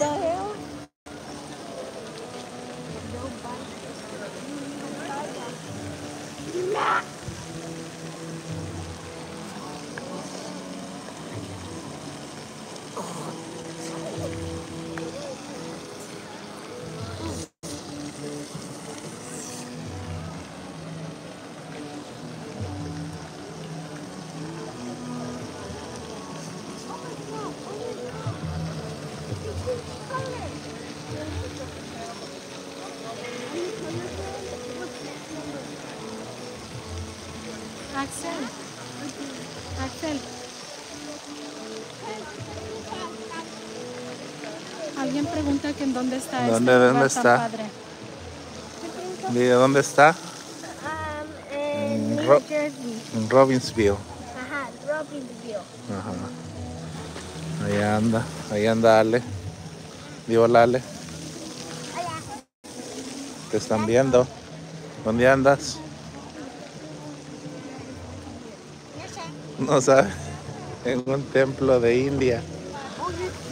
the Axel. Axel. Alguien pregunta que en dónde está ¿Dónde- este dónde está? padre. ¿De dónde está? Um, en En New Ro- Jersey. En Robbinsville. Ajá, Robbinsville. Ajá. Ahí anda, ahí anda Ale. Digo hola Ale. Hola. Te están viendo. ¿Dónde andas? No sabes. En un templo de India.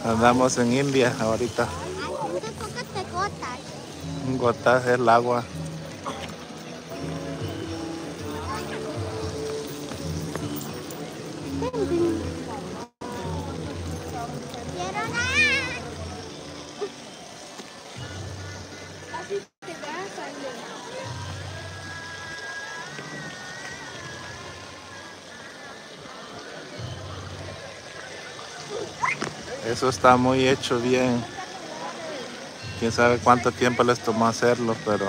Andamos en India ahorita. Gotas. Gotaje el agua. Eso está muy hecho bien. Quién sabe cuánto tiempo les tomó hacerlo, pero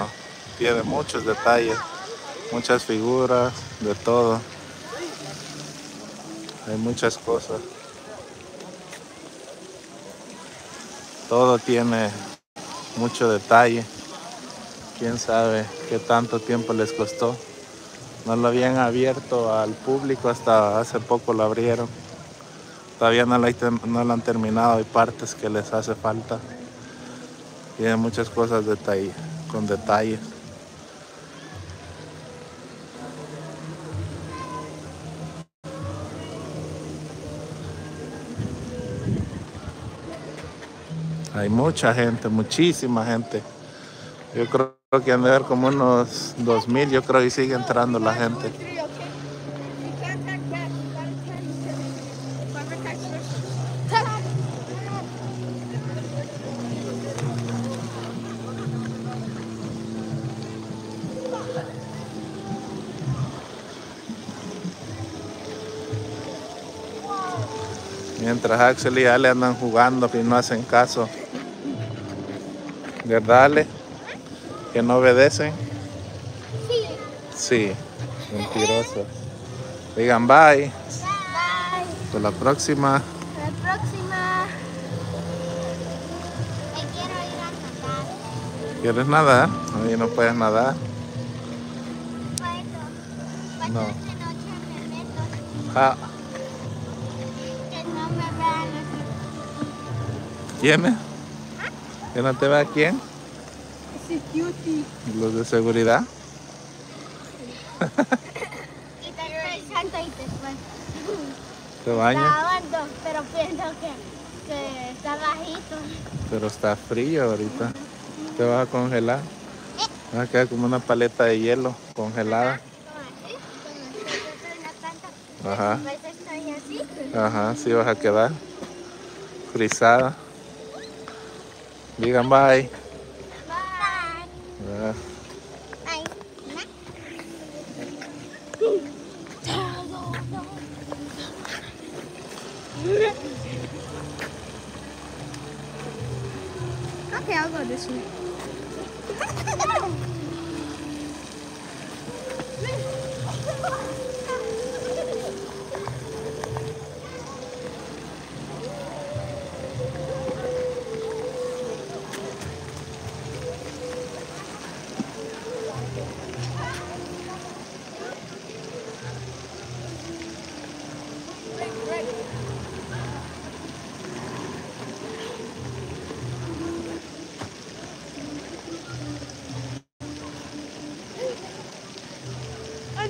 tiene muchos detalles, muchas figuras, de todo. Hay muchas cosas. Todo tiene mucho detalle. Quién sabe qué tanto tiempo les costó. No lo habían abierto al público hasta hace poco lo abrieron. Todavía no lo han terminado, hay partes que les hace falta. Tiene muchas cosas con detalles. Hay mucha gente, muchísima gente. Yo creo que han de haber como unos 2000, yo creo que sigue entrando la gente. Mientras Axel y Ale andan jugando y no hacen caso. ¿Verdad, Ale? Que no obedecen. Sí, mentiroso. Digan bye. Bye. Hasta la próxima. La próxima. Me quiero ir a nadar. ¿Quieres nadar? Ahí no puedes nadar. Puedo. No. Ah, ¿quién es? ¿Que no te va quién? Security. Los de seguridad. Y te pensando y. ¿Te bañas? Lavando, pero pienso que, que está bajito. Pero está frío ahorita. Te vas a congelar. Vas a quedar como una paleta de hielo congelada. Ajá. Ajá, sí vas a quedar frisada. Bye. Bye. Bye. Bye. Okay, I'll go this.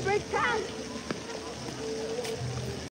break time.